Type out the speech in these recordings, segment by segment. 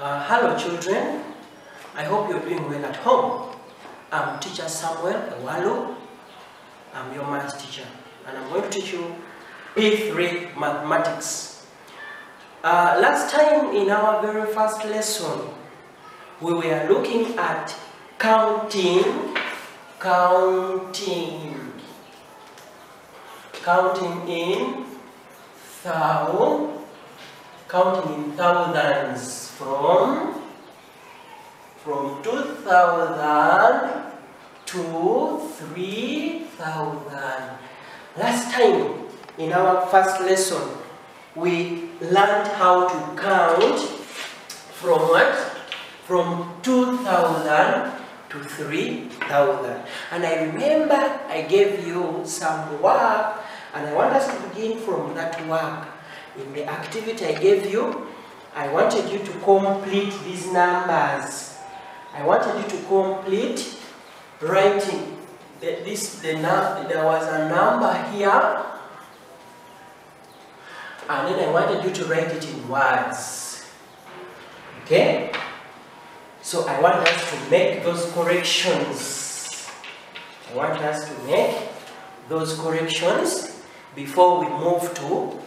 Uh, hello children, I hope you're doing well at home. I'm teacher Samuel Ewalu. I'm your math teacher and I'm going to teach you P3 mathematics. Uh, last time in our very first lesson, we were looking at counting, counting, counting in thou, counting in thousands from from 2000 to 3000 last time in our first lesson we learned how to count from what? From 2000 to 3000 and i remember i gave you some work and i want us to begin from that work. In the activity i gave you I wanted you to complete these numbers. I wanted you to complete writing the, this. The there was a number here, and then I wanted you to write it in words. Okay. So I want us to make those corrections. I want us to make those corrections before we move to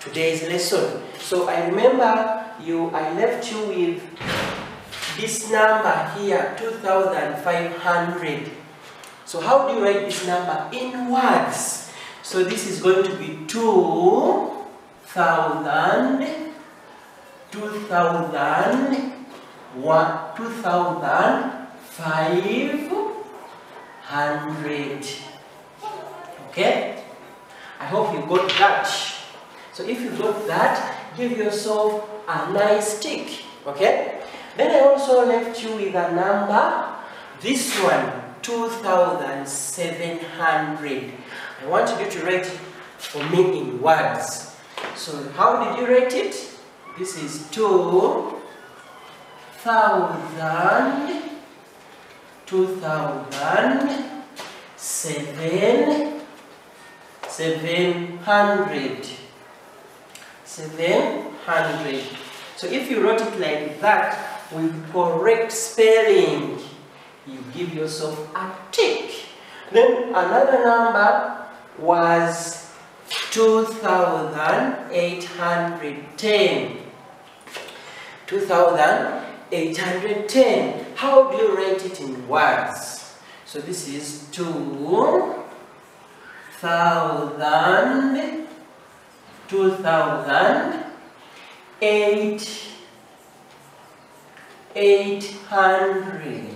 today's lesson. So I remember you, I left you with this number here, 2,500. So how do you write this number? In words. So this is going to be 2,000, 2,000, 2,500. Okay? I hope you got that. So if you got that, give yourself a nice tick. Okay? Then I also left you with a number. This one, 2,700. I want you to write it for me in words. So how did you write it? This is 2,000, 2,000, 7, 700. 700. So if you wrote it like that with correct spelling, you give yourself a tick. Then another number was 2,810. 2,810. How do you write it in words? So this is 2,000 2000 eight eight hundred.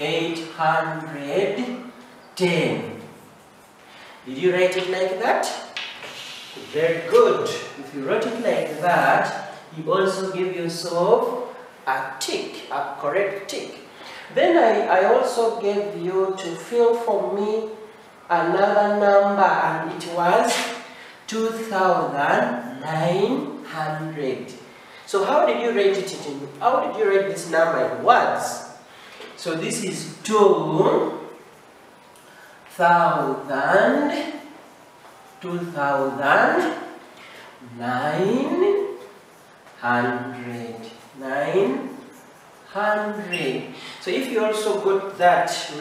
Eight hundred ten. Did you write it like that? Very good. If you wrote it like that you also give yourself a tick a correct tick. Then I, I also gave you to fill for me another number and it was 2,900. So how did you write it in, how did you write this number in words? So this is 2,000, 2,000, 900, 900. So if you also got that,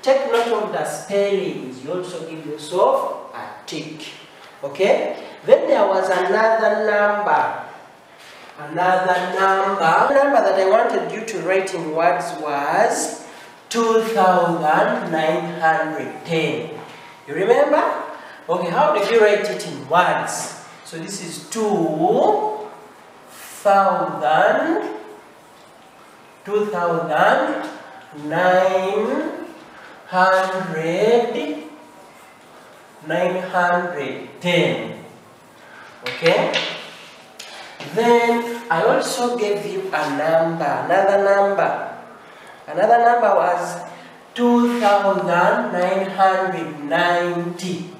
take note of the spellings, you also give yourself a tick. Okay? Then there was another number. Another number. The number that I wanted you to write in words was 2,910. You remember? Okay, how did you write it in words? So this is 2,000, 2,900, 910 okay? Then I also gave you a number another number. Another number was 2990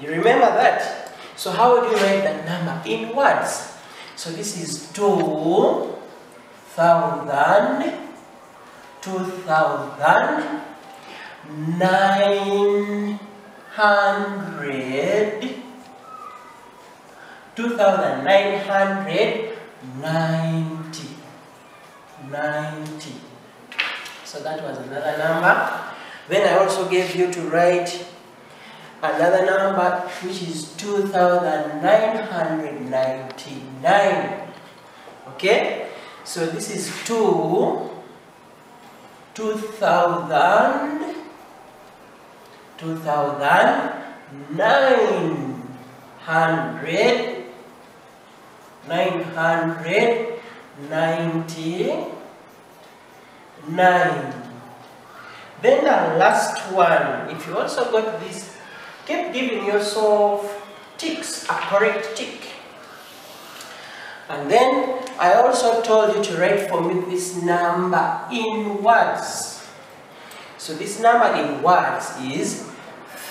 you remember that? So how would you write that number in words? So this is 2000 2000 nine hundred two thousand nine hundred ninety. Ninety so that was another number. Then I also gave you to write another number which is 2999 okay? So this is 2 2000 2900 999 then the last one if you also got this keep giving yourself ticks a correct tick. And then I also told you to write for me this number in words so this number in words is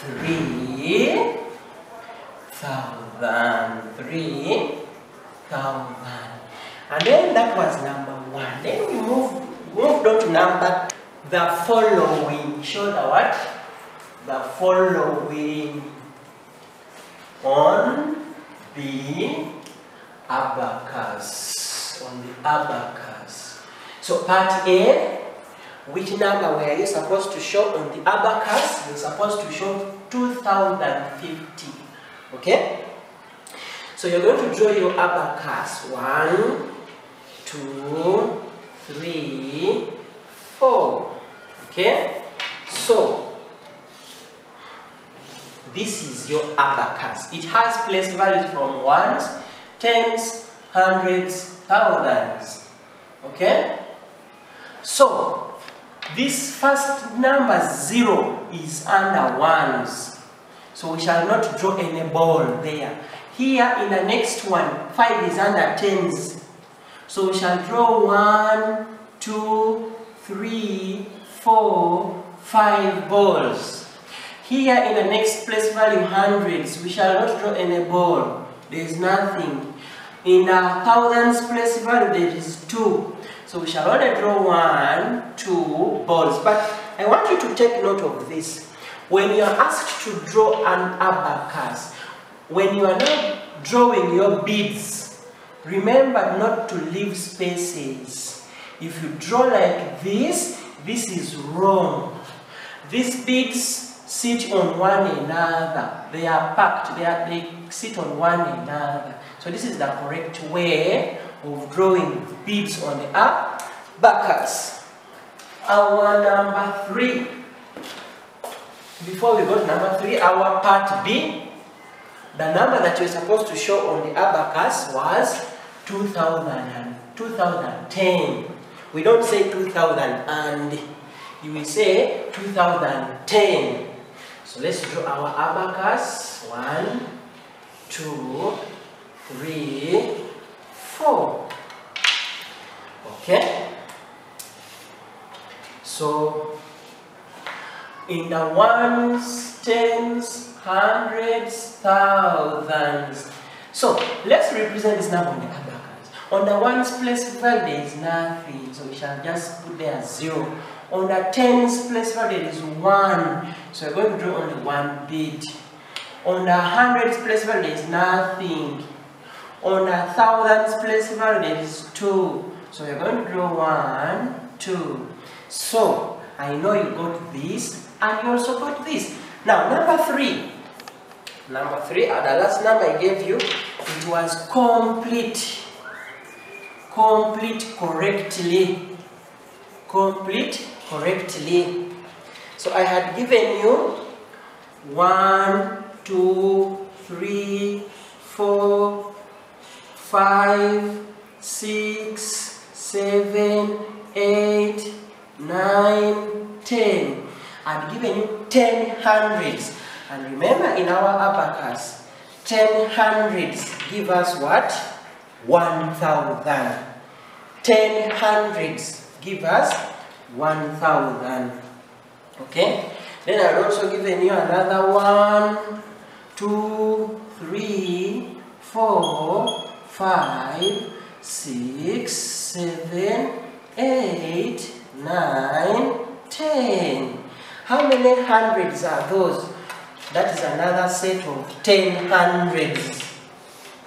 3 thousand, three thousand. And then that was number one. Then we move, moved on to number the following. Show the what? The following on the abacus. On the abacus. So part A, which number were you supposed to show on the abacus? You're supposed to show 2050. Okay? So you're going to draw your abacus. One, two, three, four. Okay? So, this is your abacus. It has place values from ones, tens, hundreds, thousands. Okay? So, this first number zero is under ones. So we shall not draw any ball there. Here in the next one, 5 is under tens. So we shall draw one, two, three, four, five balls. Here in the next place value hundreds, we shall not draw any ball. There is nothing. In the thousands place value, there is two. So we shall only draw one, two balls. But I want you to take note of this. When you are asked to draw an abacus, when you are not drawing your beads, remember not to leave spaces. If you draw like this, this is wrong. These beads sit on one another. They are packed, they, are, they sit on one another. So this is the correct way of drawing beads on the abacus. Our number three. Before we go to number three, our part B, the number that you're supposed to show on the abacus was 2000 2010. We don't say 2000 and, you will say 2010. So let's draw our abacus. One, two, three, four. Okay? So in the ones, tens, hundreds, thousands. So let's represent this number on the abacus. On the ones place value there is nothing, so we shall just put there zero. On the tens place value there is one, so we're going to draw only one bead. On the hundreds place value there is nothing. On the thousands place value there is two, so we're going to draw one, two. So I know you got this, and you also got this. Now, number three. Number three, uh, the last number I gave you, it was complete. Complete correctly. Complete correctly. So I had given you one, two, three, four, five, six, seven, eight, nine, ten. I've given you 10 hundreds. And remember in our abacus, 10 hundreds give us what? 1,000. 10 hundreds give us 1,000. Okay? Then I've also given you another one, two, three, four, five, six, seven, eight, nine, ten. How many hundreds are those? That is another set of ten hundreds.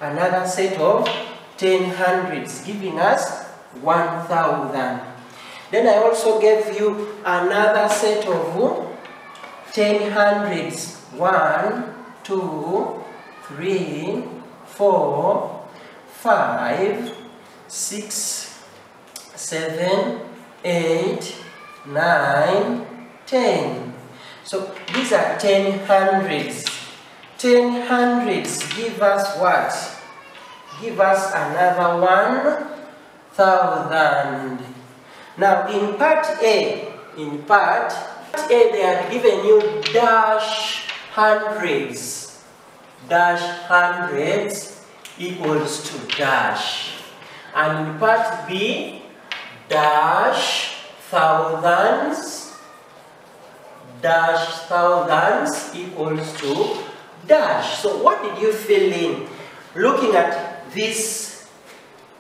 Another set of ten hundreds, giving us 1,000. Then I also gave you another set of 10 hundreds. One, two, three, four, five, six, seven, eight, nine, ten. So these are ten hundreds. Ten hundreds give us what? Give us another one thousand. Now in part A, in part A they are given you dash hundreds. Dash hundreds equals to dash. And in part B, dash thousands dash thousands equals to dash. So what did you fill in? Looking at this,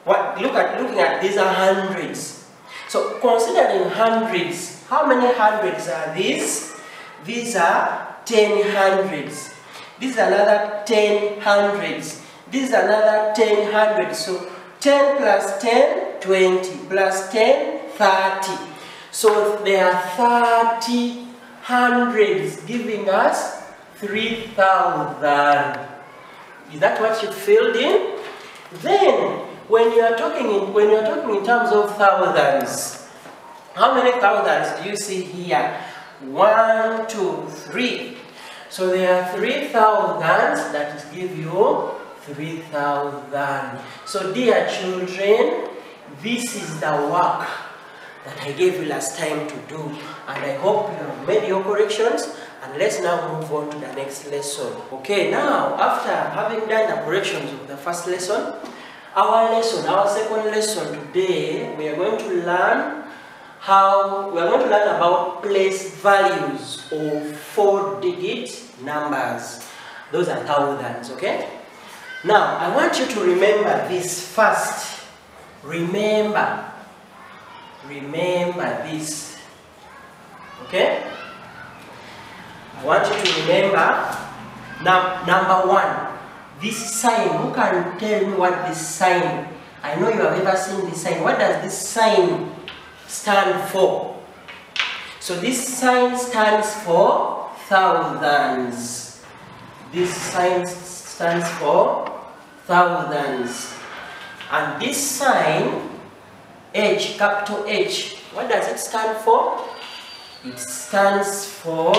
what look at looking at these are hundreds. So considering hundreds, how many hundreds are these? These are ten hundreds. This is another ten hundreds. This is another ten hundreds. So 10 plus 10, 20, plus 10, 30. So there are 30 hundreds giving us 3,000. Is that what you filled in? Then, when you are talking in, when you are talking in terms of thousands, how many thousands do you see here? One, two, three. So there are three thousands that give you 3,000. So dear children, this is the work that I gave you last time to do. And I hope you have made your corrections. And let's now move on to the next lesson. Okay, now after having done the corrections of the first lesson, our lesson, our second lesson today, we are going to learn how, we are going to learn about place values of four-digit numbers. Those are thousands, okay? Now, I want you to remember this first. Remember. Remember this. Okay? I want you to remember now, number one, this sign. Who can tell me what this sign? I know you have ever seen this sign. What does this sign stand for? So this sign stands for thousands. This sign stands for thousands. And this sign, H, capital H, what does it stand for? It stands for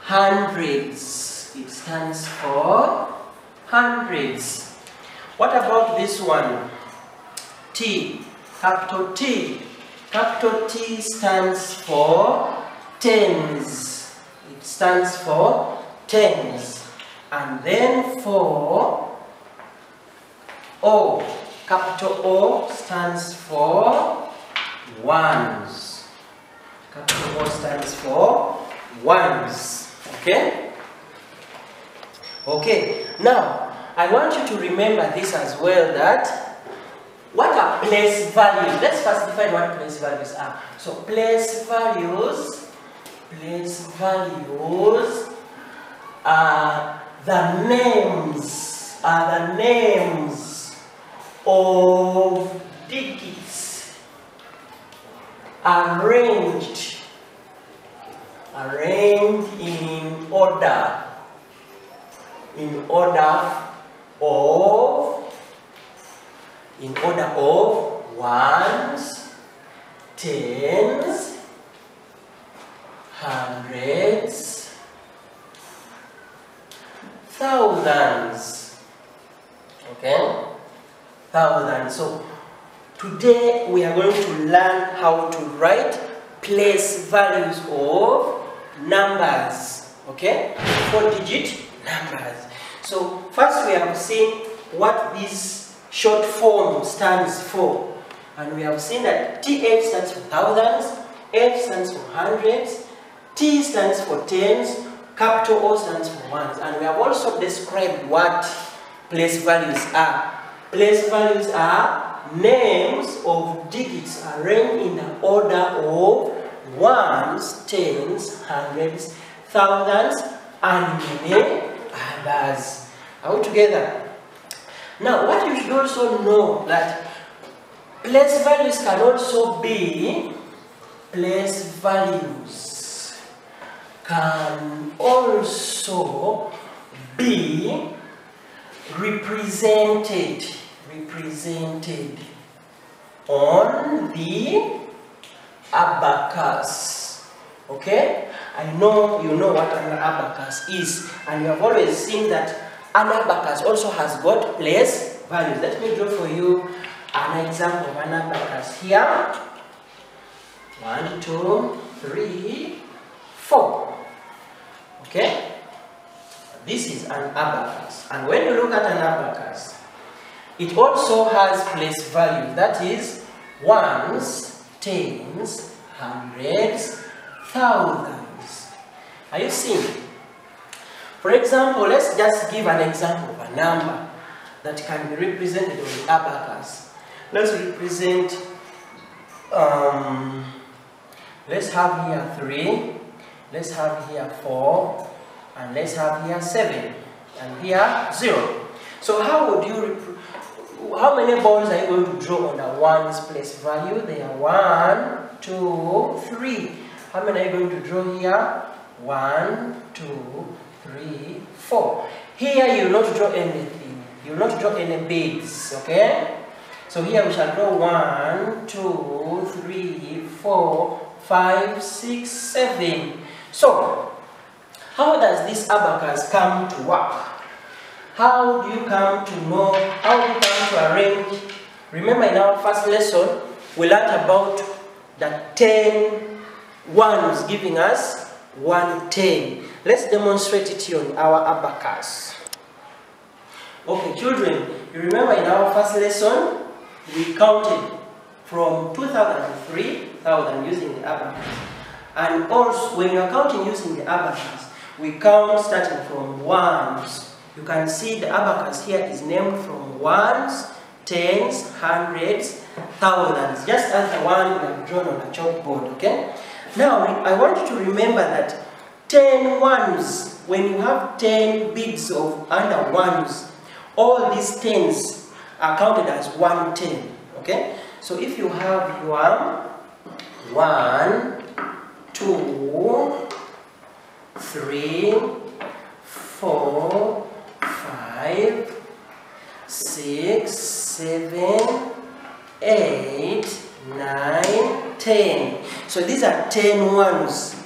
hundreds. It stands for hundreds. What about this one? T, capital T. Capital T stands for tens. It stands for tens. And then for O. Capital O stands for ones. Capital O stands for ones. Okay? Okay. Now, I want you to remember this as well that what are place values? Let's first define what place values are. So place values, place values are the names, are the names of digits arranged, arranged in order, in order of, in order of ones, tens, hundreds, thousands. Okay? Thousands. So today we are going to learn how to write place values of numbers. Okay? Four digit numbers. So first we have seen what this short form stands for. And we have seen that TH stands for thousands, F stands for hundreds, T stands for tens, capital O stands for ones. And we have also described what place values are. Place values are names of digits arranged in the order of ones, tens, hundreds, thousands, and many others. All together. Now, what you should also know that place values can also be place values can also be represented represented on the abacus. Okay? I know you know what an abacus is and you have always seen that an abacus also has got place values. Let me draw for you an example of an abacus here. One two three four. Okay? This is an abacus. And when you look at an abacus, it also has place value. That is ones, tens, hundreds, thousands. Are you seeing? For example, let's just give an example of a number that can be represented on the abacus. Let's represent, um, let's have here 3, let's have here 4, and let's have here 7 and here 0. So how would you, how many balls are you going to draw on the ones place value? They are 1, 2, 3. How many are you going to draw here? 1, 2, 3, 4. Here you will not draw anything. You will not draw any beads, okay? So here we shall draw 1, 2, 3, 4, 5, 6, 7. So, how does this abacus come to work? How do you come to know, how do you come to arrange? Remember in our first lesson, we learned about the 10 ones giving us 110. Let's demonstrate it here on our abacus. Okay, children, you remember in our first lesson, we counted from 2000 to 3000 using the abacus. And also, when you're counting using the abacus, we count starting from ones. You can see the abacus here is named from ones, tens, hundreds, thousands, just as the one we have drawn on a chalkboard, okay? Now, I want you to remember that 10 ones, when you have 10 beads of under ones, all these tens are counted as 110, okay? So if you have your one, two, three, four, five, six, seven, eight, nine, ten. So these are ten ones.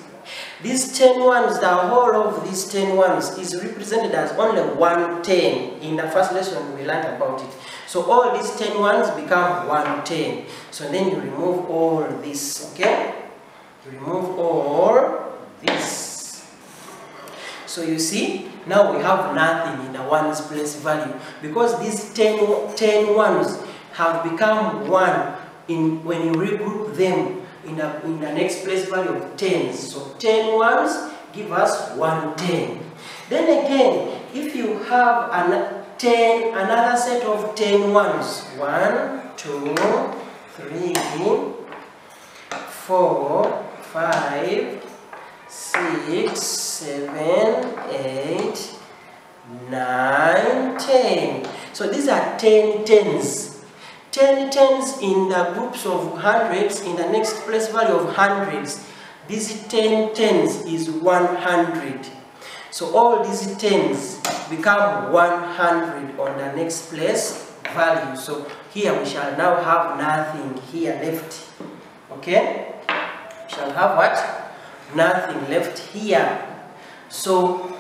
These ten ones, the whole of these ten ones is represented as only one ten. In the first lesson we learned about it. So all these ten ones become one ten. So then you remove all this, okay? You remove all this. So you see, now we have nothing in the ones place value because these 10, 10 ones have become one in when you regroup them in, a, in the next place value of tens. So 10 ones give us 110. Then again, if you have an 10, another set of 10 ones, 1, 2, 3, 4, 5, six, seven, eight, nine, ten. So these are ten tens. Ten tens in the groups of hundreds, in the next place value of hundreds. These ten tens is 100. So all these tens become 100 on the next place value. So here we shall now have nothing here left. Okay? We shall have what? Nothing left here. So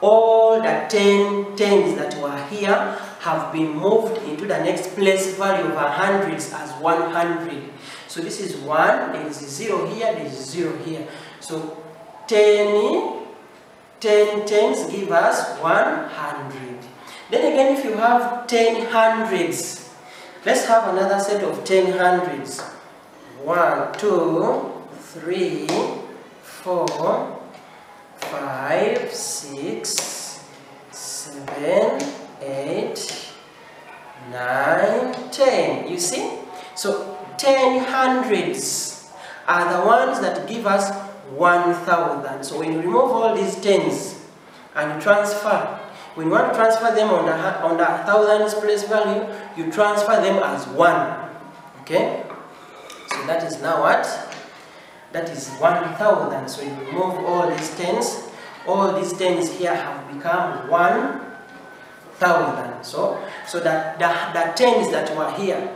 all the 10 tens that were here have been moved into the next place value of hundreds as 100. So this is 1, there is 0 here, there is 0 here. So 10, 10 tens give us 100. Then again, if you have 10 hundreds, let's have another set of 10 hundreds. 1, 2, 3, four, five, six, seven, eight, nine, ten. You see? So ten hundreds are the ones that give us 1,000. So when you remove all these tens and transfer, when you want to transfer them on a, on the thousands place value, you transfer them as one. Okay? So that is now what? That is 1000. So you remove all these tens. All these tens here have become 1000. So, so that the, the tens that were here,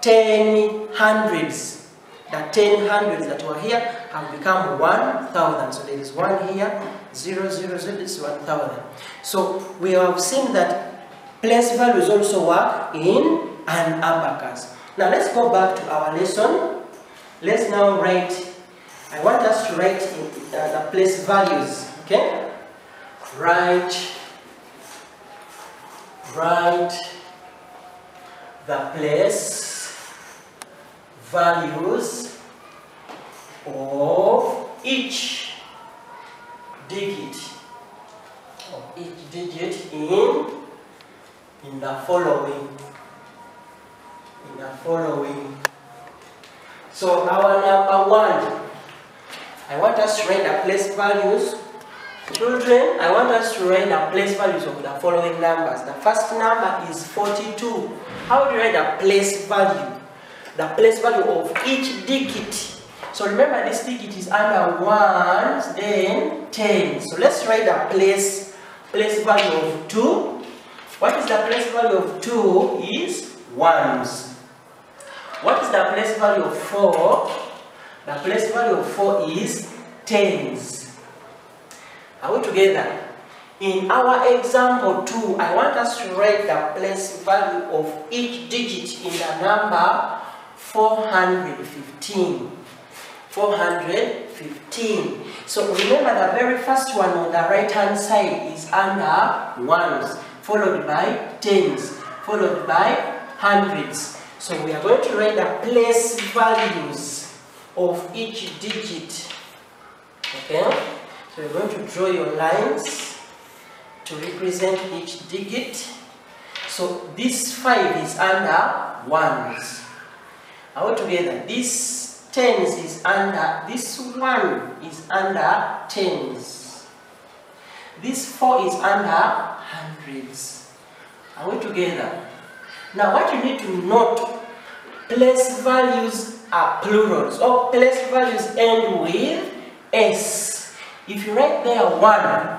10 hundreds, the 10 hundreds that were here have become 1000. So there is 1 here, 0, 0, 0, this is 1000. So we have seen that place values also work in an abacus. Now let's go back to our lesson. Let's now write, I want us to write in, uh, the place values, okay? Write, write the place values of each digit of each digit in in the following in the following so our number one I want us to write the place values children I want us to write the place values of the following numbers the first number is 42 how do you write the place value the place value of each digit. So remember this digit is under ones, then 10. So let's write the place, place value of 2. What is the place value of 2 is ones. What is the place value of 4? The place value of 4 is tens. Are we together? In our example 2, I want us to write the place value of each digit in the number 415. 415. So remember the very first one on the right hand side is under ones, followed by tens, followed by hundreds. So we are going to write the place values of each digit. Okay? So you're going to draw your lines to represent each digit. So this 5 is under ones all together this tens is under this one is under tens this four is under hundreds are we together now what you need to note place values are plurals or place values end with s if you write there one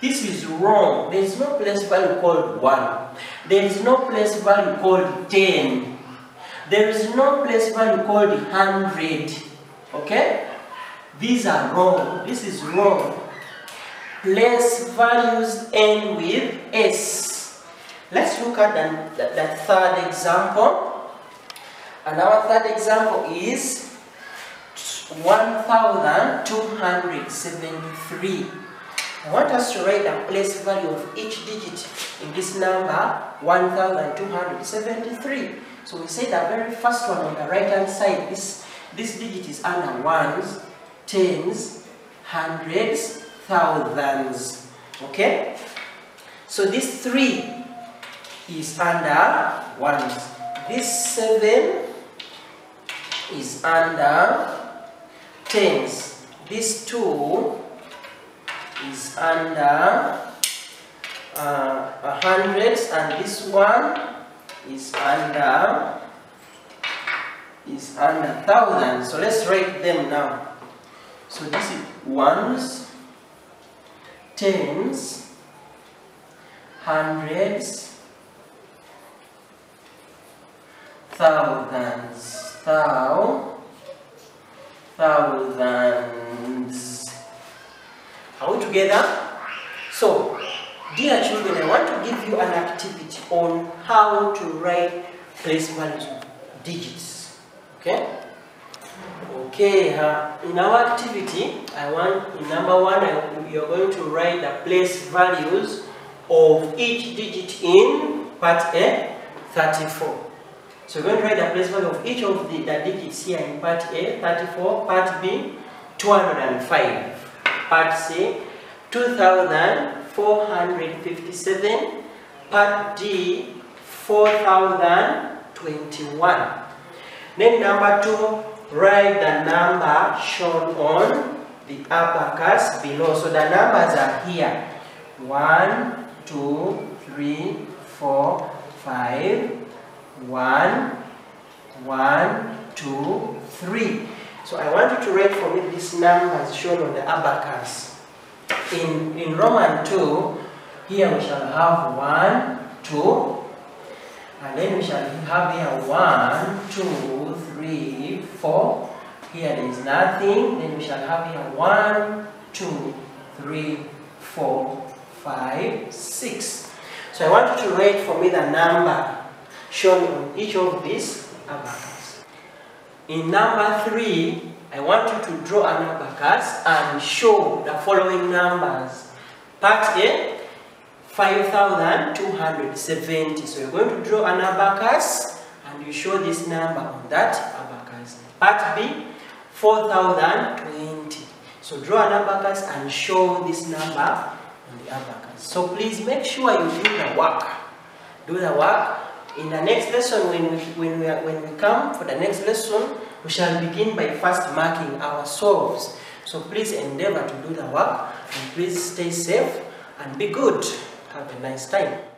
this is wrong there is no place value called one there is no place value called 10 there is no place value called 100. Okay? These are wrong. This is wrong. Place values end with S. Let's look at the, the, the third example. And our third example is 1273. I want us to write the place value of each digit in this number 1273. So we say the very first one on the right hand side, this, this digit is under ones, tens, hundreds, thousands. Okay? So this three is under ones. This seven is under tens. This two is under uh, hundreds and this one is under is under thousand. So let's write them now. So this is ones, tens, hundreds, thousands, thou, thousands. Are we together? So Dear children, I want to give you an activity on how to write place values digits. Okay? Okay, uh, in our activity, I want, in number one, I, you're going to write the place values of each digit in part A, 34. So we're going to write the place value of each of the, the digits here in part A, 34, part B, 205, part C, 2,457, part D 4021. Then number two, write the number shown on the abacus below. So the numbers are here. 1, 2, 3, 4, 5, 1, 1, 2, 3. So I want you to write for me these numbers shown on the abacus. In, in Roman 2, here we shall have 1, 2, and then we shall have here 1, 2, 3, 4. Here there is nothing. Then we shall have here 1, 2, 3, 4, 5, 6. So I want you to write for me the number shown on each of these abacus. In number 3, I want you to draw an abacus and show the following numbers. Part A, 5,270. So you're going to draw an abacus and you show this number on that abacus. Part B, 4,020. So draw an abacus and show this number on the abacus. So please make sure you do the work. Do the work. In the next lesson, when we, when we, are, when we come for the next lesson, we shall begin by first marking our solves. So please endeavor to do the work and please stay safe and be good. Have a nice time.